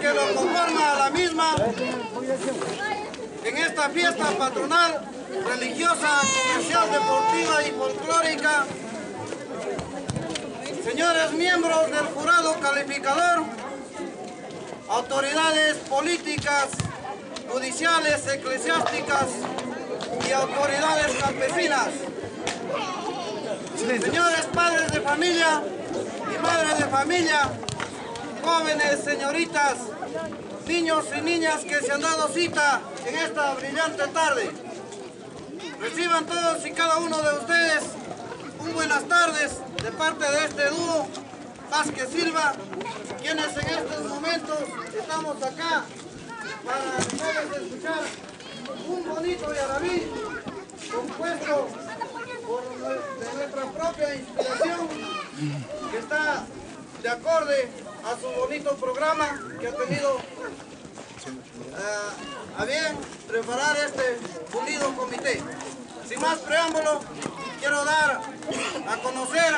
Que lo conforma a la misma en esta fiesta patronal, religiosa, social, deportiva y folclórica. Señores miembros del jurado calificador, autoridades políticas, judiciales, eclesiásticas y autoridades campesinas. Señores padres de familia y madres de familia, jóvenes, señoritas, niños y niñas que se han dado cita en esta brillante tarde. Reciban todos y cada uno de ustedes un buenas tardes de parte de este dúo Vázquez Silva, quienes en estos momentos estamos acá para ustedes escuchar un bonito yarabí compuesto por de nuestra propia inspiración que está de acorde a su bonito programa que ha tenido uh, a bien preparar este unido comité. Sin más preámbulo, quiero dar a conocer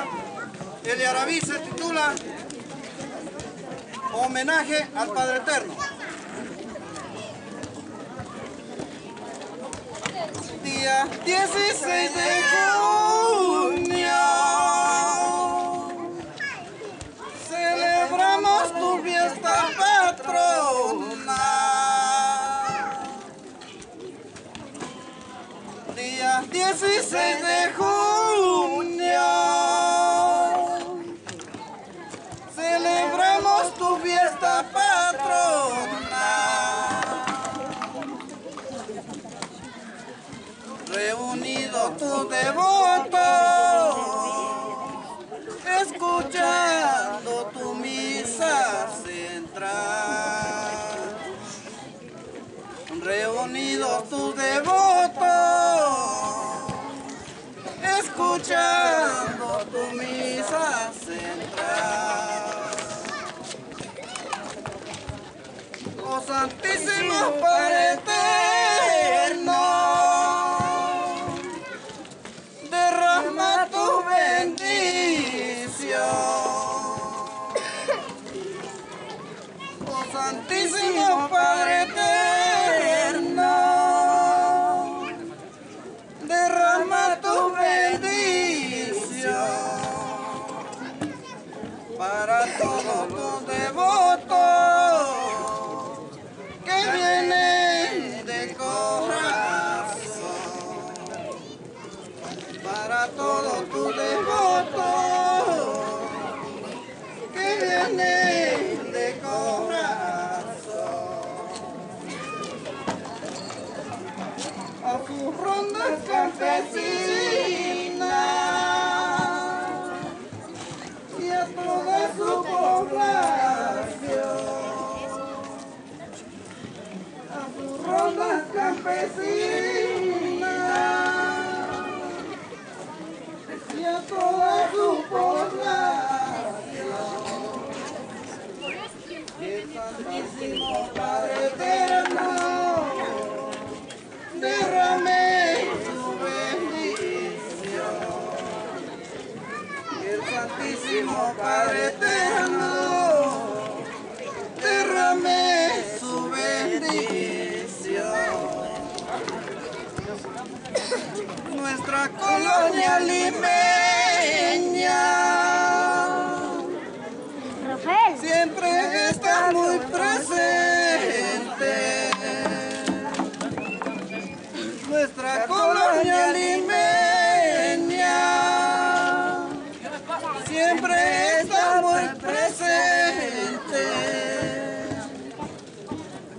el Yarabí se titula Homenaje al Padre Eterno. Día 16 de tu devoto, escuchando tu misa central. Reunidos tus devotos, escuchando tu misa central. Oh Santísimo rondas campesinas y a toda su población. A sus rondas campesinas Siempre está muy presente. Nuestra colonia limeña siempre está muy presente.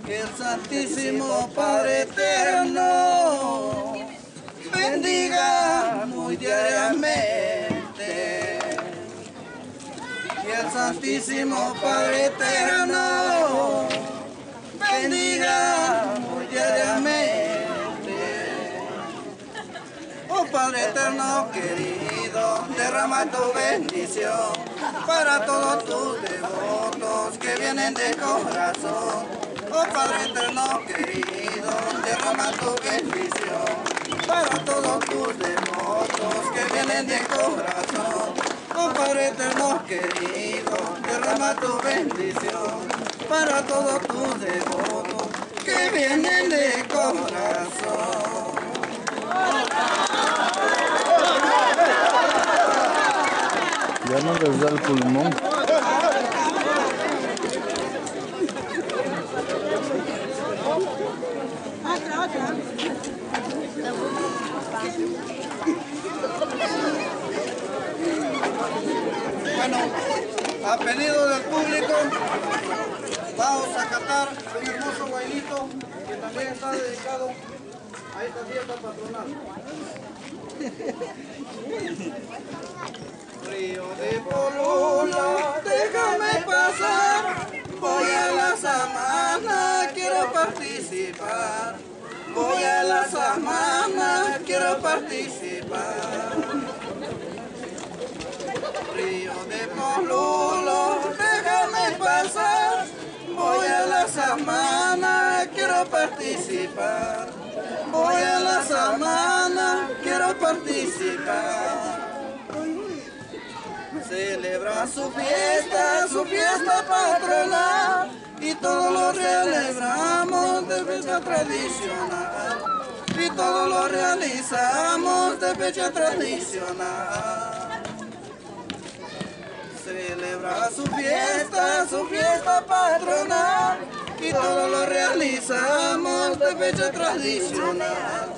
El Santísimo Padre Eterno bendiga muy diariamente. Santísimo Padre Eterno bendiga diariamente. Oh Padre Eterno querido, derrama tu bendición para todos tus devotos que vienen de corazón. Oh Padre Eterno querido, derrama tu bendición para todos tus devotos que vienen de corazón. Compadre eterno querido, derrama tu bendición para todos tus devotos que vienen de corazón. Ya no les da el pulmón. Otra, otra. Bueno, a del público, vamos a cantar un hermoso bailito que también está dedicado a esta fiesta patronal. Río de Polula, déjame pasar, voy a la samana, quiero participar. Voy a la samana, quiero participar. Río de Polulo, déjame pasar. Voy a la samana, quiero participar. Voy a la samana, quiero participar. Celebra su fiesta, su fiesta patronal y todos lo celebramos de fecha tradicional y todo lo realizamos de fecha tradicional. Celebra su fiesta, su fiesta patronal y todo lo realizamos de fecha tradicional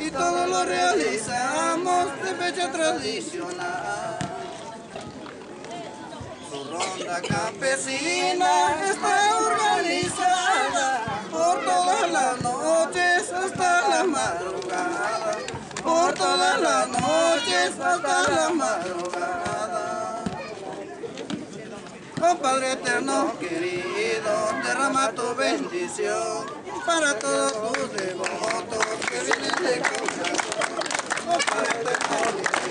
y todo lo realizamos de fecha tradicional. Su ronda campesina está organizada por todas las noches hasta la madrugada, por todas las noches hasta la madrugada. Oh Padre eterno querido, derrama tu bendición para todos tus devotos que vienen de corazón. Oh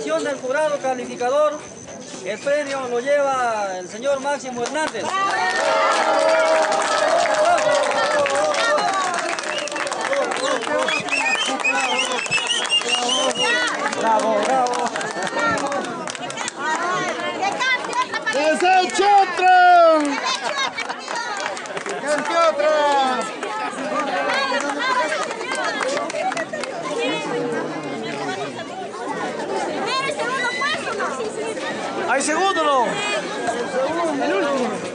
determinación del jurado calificador, el premio lo lleva el señor Máximo Hernández bravo. ¡Ese Chotro! ¡Cante otra! Primero y segundo puesto, no. Sí, sí. ¡Hay segundo no!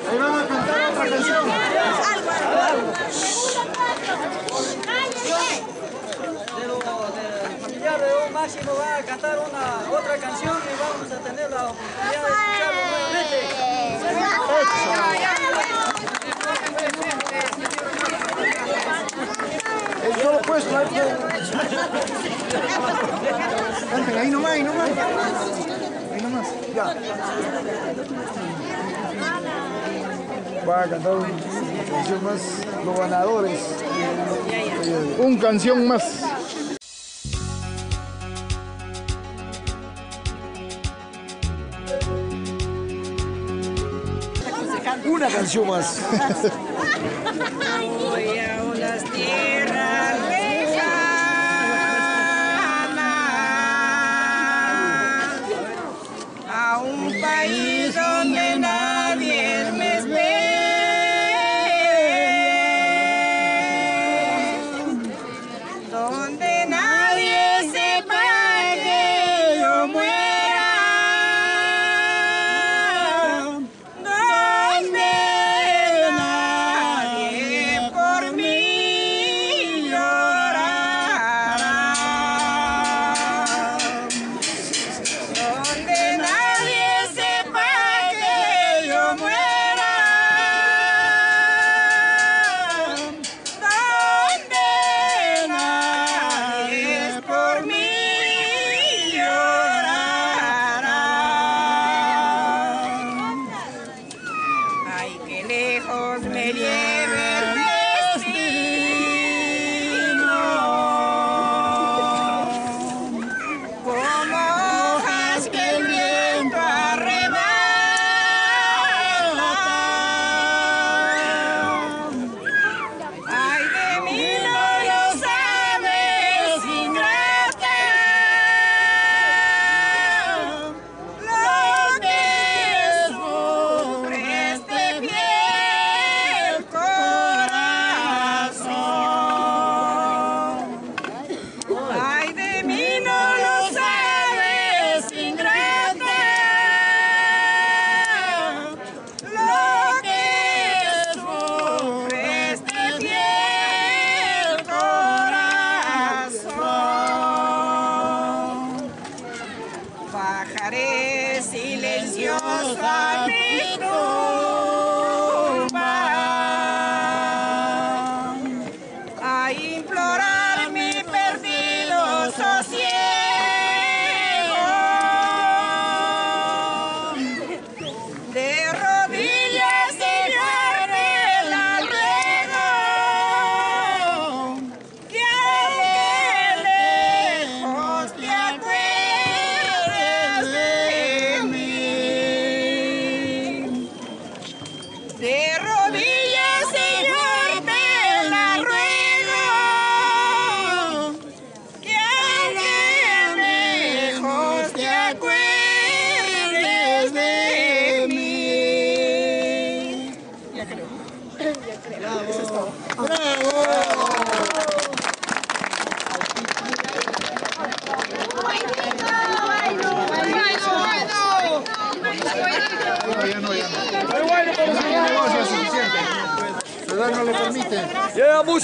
Ahí vamos a cantar otra canción. Algo, algo. Cállese. de lo- del familiar de Don Máximo va a cantar una otra canción y vamos a tener la oportunidad de escucharlo nuevamente. El solo puesto, ahí ahí nomás, ahí nomás. Ahí nomás, ya. Va a cantar una canción más, los ganadores. Un canción más. Una canción más. Voy a unas tierras lejanas, a un país donde nadie Dios.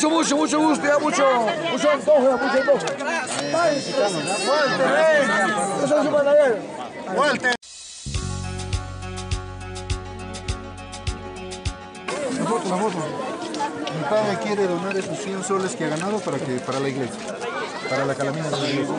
Mucho, mucho, mucho gusto, ya, mucho, mucho antojo, ya, mucho antojo. Yo soy su panadero. Walter. La foto, la foto. Mi padre quiere donar esos 100 soles que ha ganado para que para la iglesia, para la calamina de la iglesia.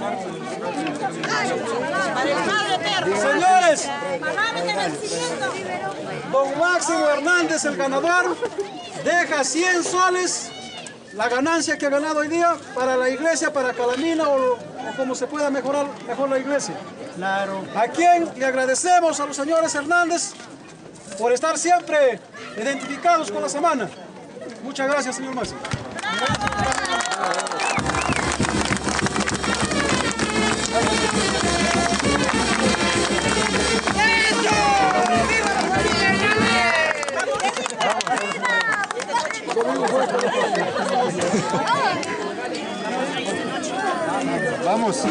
Para el Padre Eterno. Señores, don Máximo Hernández, el ganador, deja 100 soles, la ganancia que ha ganado hoy día, para la iglesia, para Calamina o, o como se pueda mejorar mejor la iglesia. Claro. A quien le agradecemos a los señores Hernández por estar siempre identificados con la semana. Muchas gracias, señor Máximo. Vamos.